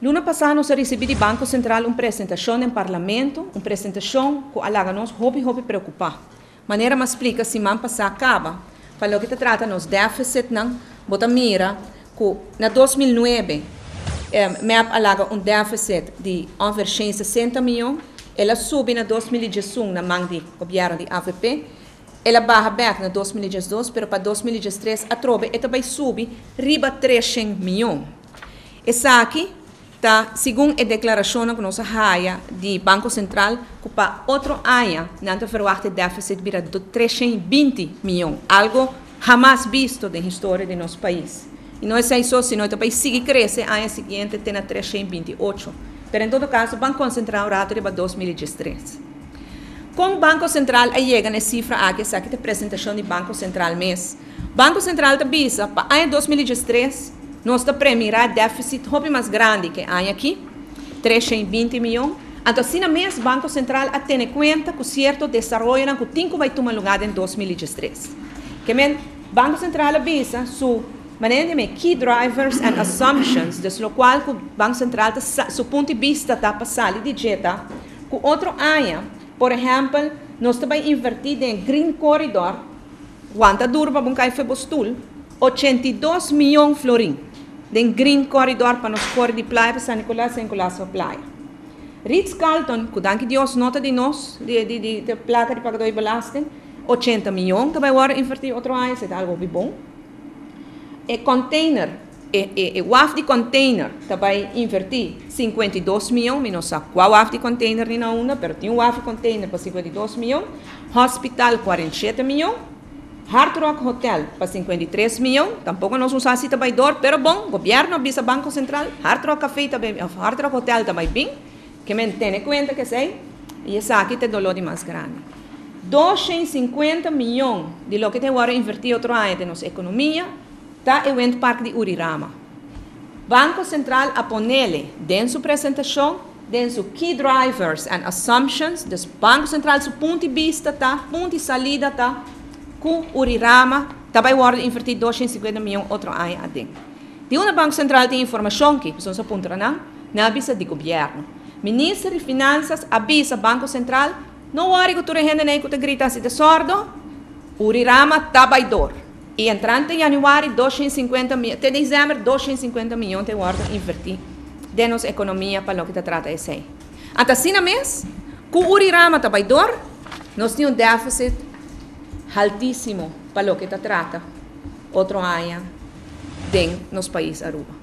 Luna passada nós recebemos do Banco Central uma apresentação no Parlamento, uma apresentação que alaga nós hobby hobby preocupar. Maneira mais explica se man passar acaba, falou que te trata nos déficit não, bota mira que na 2009 eh, MEP alaga um déficit de ongeveer 60 milhões, ela sube na 2011 na mão do governo de AVP, ela barra back na 2012, mas para 2013 a trobe e também sube riba 300 milhões. Essa aqui tá, segundo a declaração que nós raia do Banco Central, que para outro ano, não verwachte déficit vira de 320 milhões, algo jamais visto na história do nosso país. E não é só se nós também seguir crescer, ano seguinte tem 328. Mas em todo caso, o Banco Central rato para 2013. Com o Banco Central aí chega na cifra essa aqui é a apresentação do Banco Central mês. Banco Central está visa para ano 2013 nós premiar déficit muito mais grande que há aqui, 320 milhões. Então, assim, mesmo o Banco Central a ter conta que certo desenvolvimento que que vai tomar lugar em 2013. Que o Banco Central avisa su maneira de key drivers and assumptions, desde o qual o Banco Central, do ponto de vista, está passando de que outro ano, por exemplo, nós estamos invertidos em Green Corridor, quanto duro para um café postul, 82 milhões florins den Green Corridor para nos cor de praia para San Nicolás, San Nicolás praia. Ritz Carlton, que danke Deus nota de nós, de, de, de, de placa de pagador e belasting, 80 milhões, que vai agora invertir outro ano, é algo bom. E container, e, e, e WAF de container, também invertir 52 milhões, mas não sabe qual WAF de container nem na uma, mas tem um WAF de container para 52 milhões, hospital 47 milhões, Hard Rock Hotel para 53 milhões, tampouco nós usamos assim também dor, pero bom, governo avisa Banco Central, Hard Rock Café também, Hard Rock Hotel também bem, que me tem conta que sei, e essa aqui tem dolor de mais grande. 250 milhões de lo que tem agora invertir outro ano de nossa economia, está o evento parque de Urirama. Banco Central a ponele dentro sua apresentação, dentro key drivers and assumptions, do Banco Central, seu ponto de vista, tá, ponto de salida, tá, com Urirama, também worden invertir 250 milhões outro ano adem. De uma Banco Central tem informação que, pessoas apontam não, na avisa do governo. Ministro de Finanças avisa Banco Central, não hora que tu rende nem que tu grita assim de sordo, Urirama tabaidor. E entrante em janeiro, 250 milhões, até dezembro, 250 milhões de ordem invertir de nossa economia para o que se trata esse. Até assim mês, com Urirama tabaidor, nós temos um déficit altíssimo para o que se trata outro ano em nos países Aruba.